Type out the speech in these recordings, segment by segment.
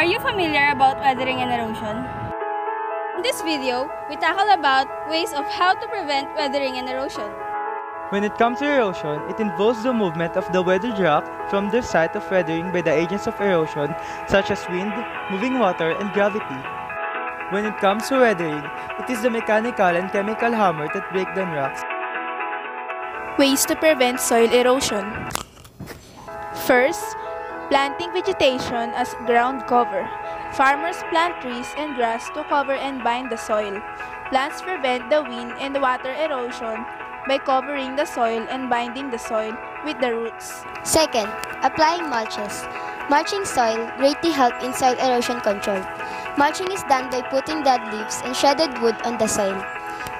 Are you familiar about weathering and erosion? In this video, we tackle about ways of how to prevent weathering and erosion. When it comes to erosion, it involves the movement of the weathered rock from the site of weathering by the agents of erosion such as wind, moving water, and gravity. When it comes to weathering, it is the mechanical and chemical hammer that break down rocks. Ways to prevent soil erosion. First, planting vegetation as ground cover. Farmers plant trees and grass to cover and bind the soil. Plants prevent the wind and water erosion by covering the soil and binding the soil with the roots. Second, applying mulches. Mulching soil greatly help in soil erosion control. Mulching is done by putting dead leaves and shredded wood on the soil.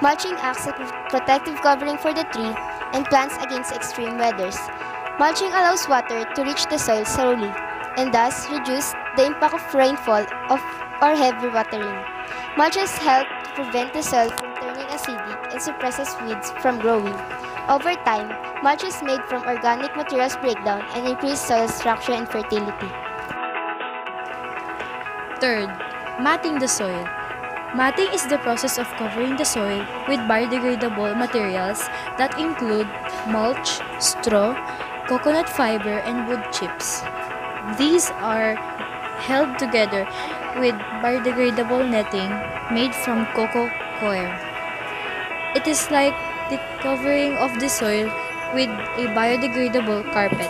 Mulching acts as a protective covering for the tree and plants against extreme weathers. Mulching allows water to reach the soil slowly and thus reduce the impact of rainfall of, or heavy watering. Mulches help to prevent the soil from turning acidic and suppresses weeds from growing. Over time, mulches made from organic materials break down and increase soil structure and fertility. Third, matting the soil. Matting is the process of covering the soil with biodegradable materials that include mulch, straw, coconut fiber, and wood chips. These are held together with biodegradable netting made from coco coir. It is like the covering of the soil with a biodegradable carpet.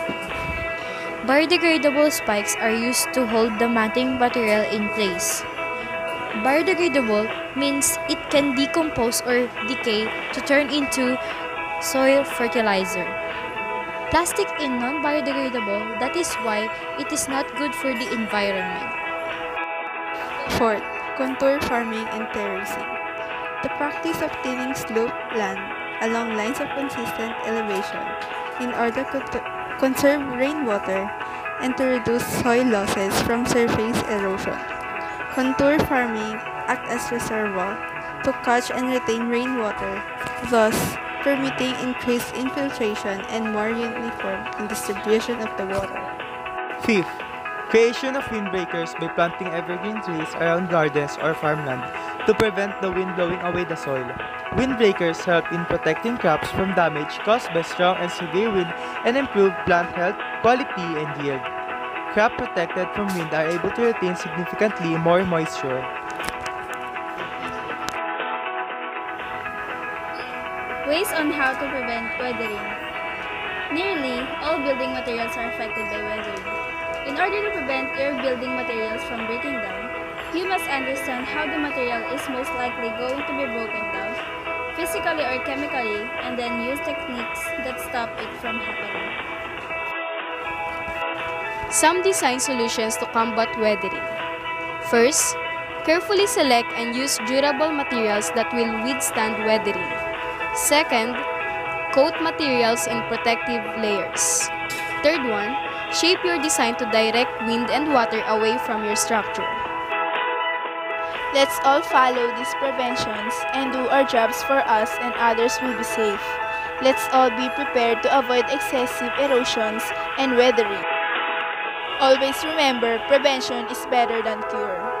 Biodegradable spikes are used to hold the matting material in place. Biodegradable means it can decompose or decay to turn into soil fertilizer. Plastic is non-biodegradable, that is why it is not good for the environment. Fourth, contour farming and terracing. The practice of tilling slope land along lines of consistent elevation in order to conserve rainwater and to reduce soil losses from surface erosion. Contour farming act as reservoir to catch and retain rainwater, thus permitting increased infiltration and more uniform in distribution of the water. Fifth, creation of windbreakers by planting evergreen trees around gardens or farmland to prevent the wind blowing away the soil. Windbreakers help in protecting crops from damage caused by strong and severe wind and improve plant health, quality, and yield. Crops protected from wind are able to retain significantly more moisture. Ways on how to prevent weathering. Nearly all building materials are affected by weathering. In order to prevent your building materials from breaking down, you must understand how the material is most likely going to be broken down, physically or chemically, and then use techniques that stop it from happening. Some design solutions to combat weathering. First, carefully select and use durable materials that will withstand weathering. Second, coat materials in protective layers. Third one, shape your design to direct wind and water away from your structure. Let's all follow these preventions and do our jobs for us and others will be safe. Let's all be prepared to avoid excessive erosions and weathering. Always remember, prevention is better than cure.